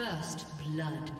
First blood.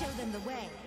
Show them the way.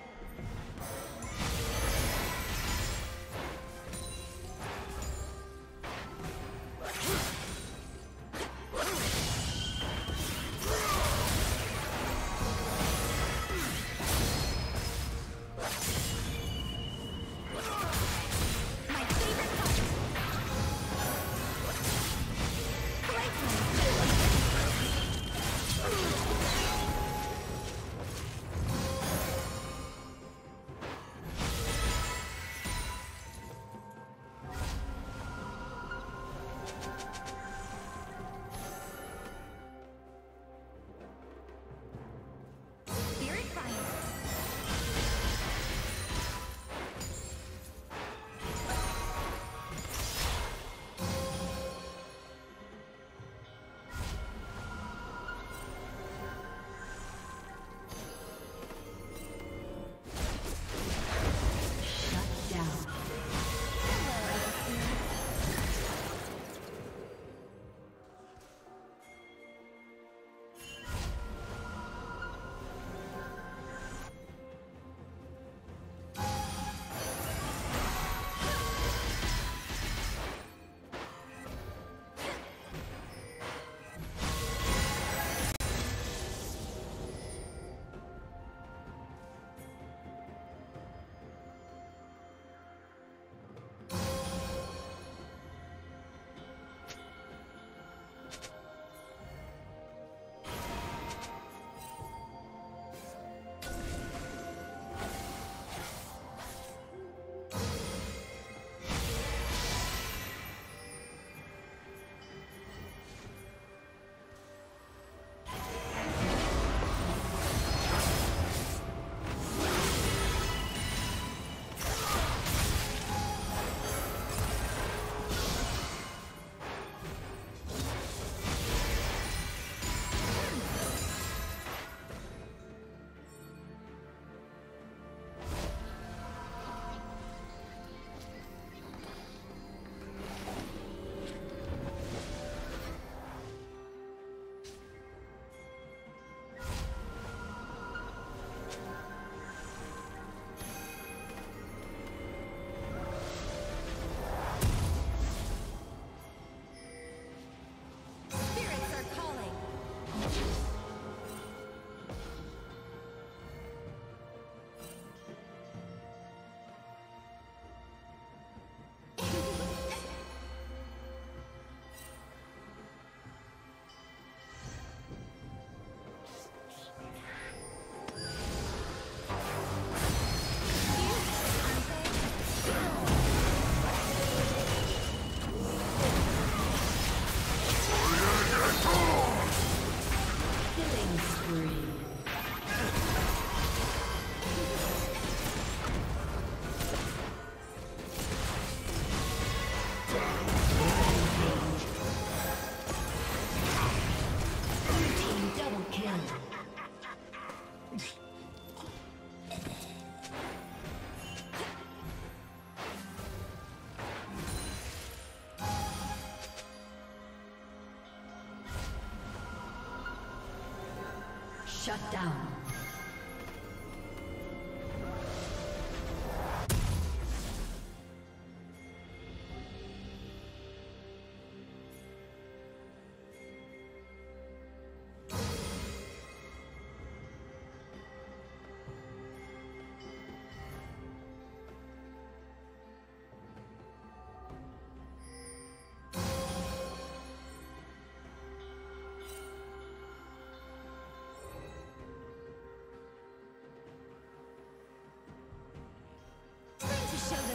Shut down.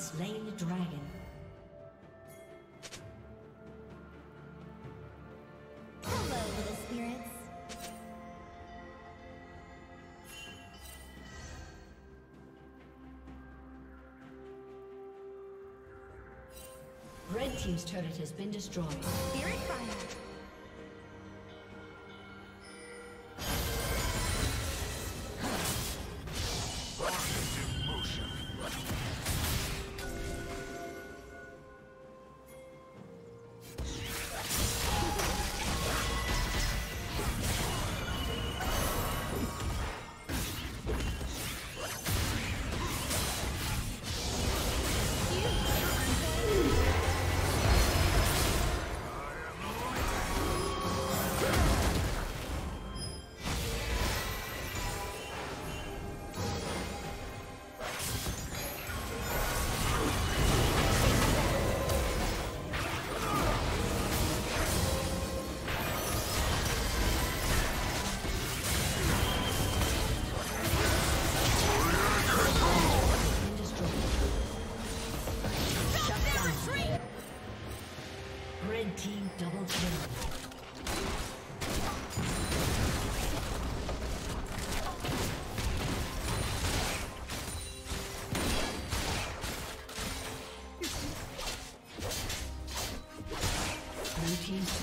has slain the dragon. Hello, little spirits. Red Team's turret has been destroyed. Spirit fire.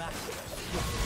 attack.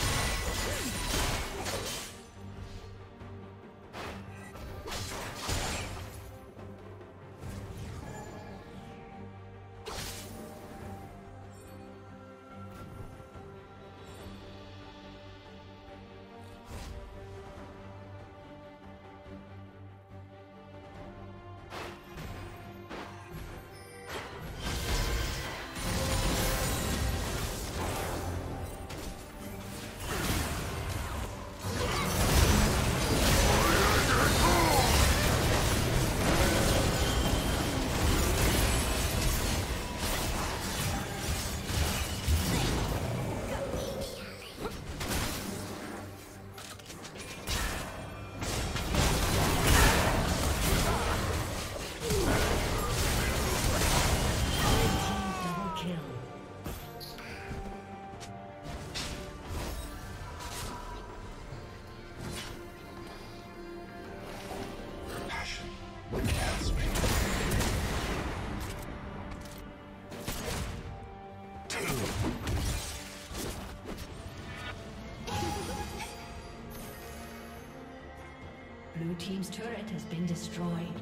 Destroyed.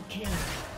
Double kill.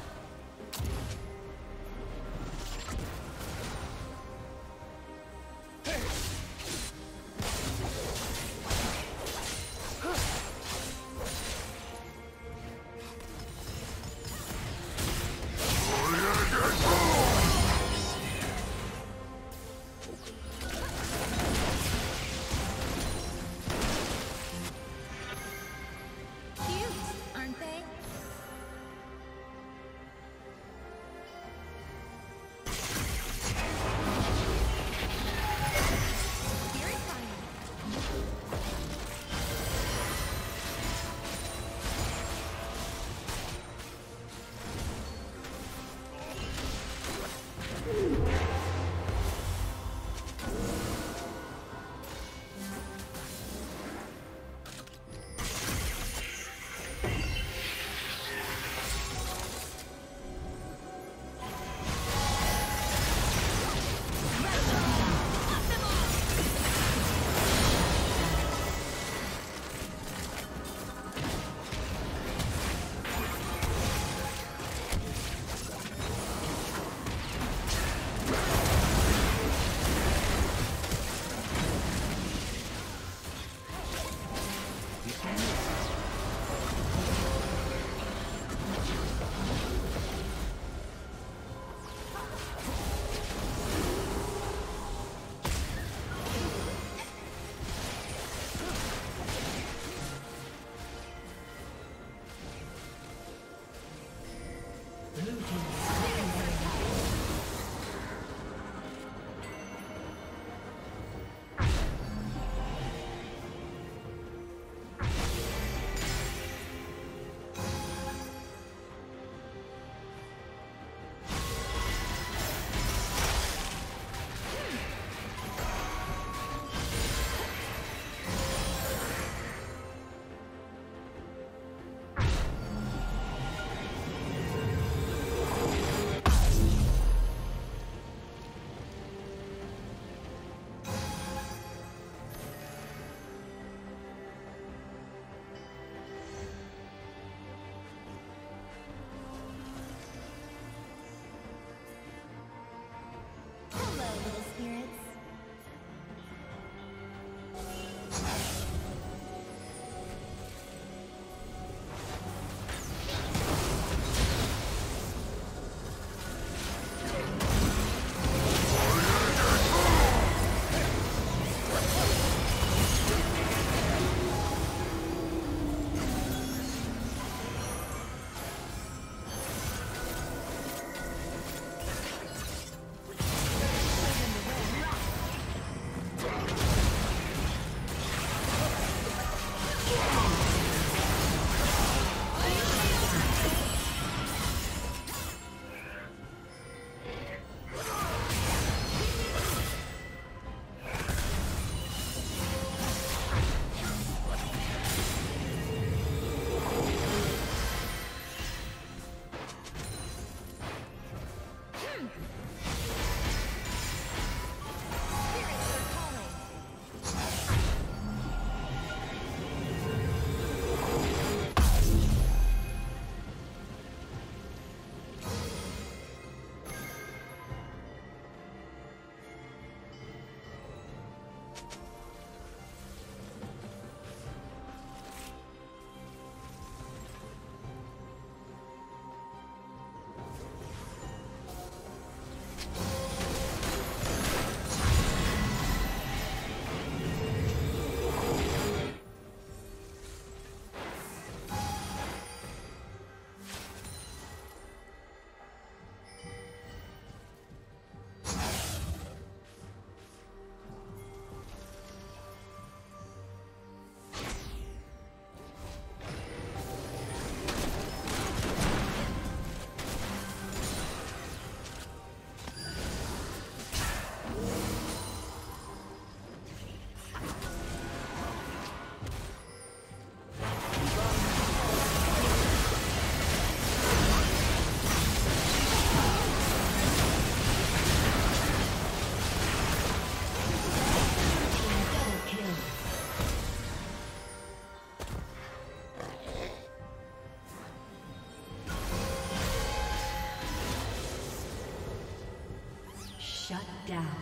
down.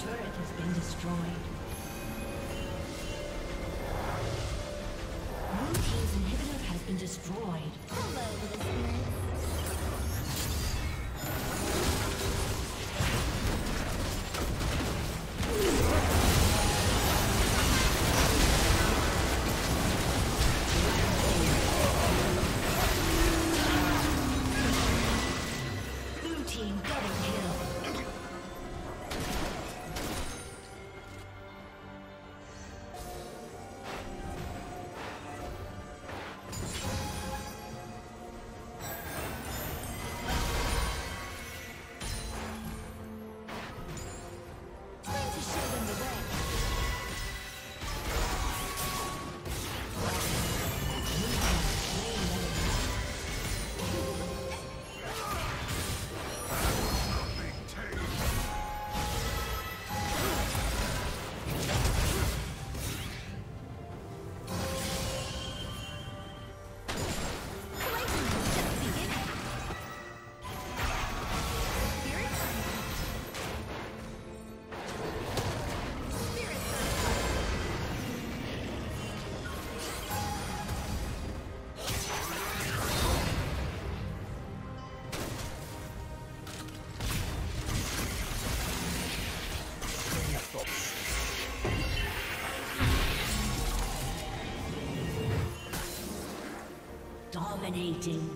turret has been destroyed. Blue Team's inhibitor has been destroyed. Hello, listeners. Dominating.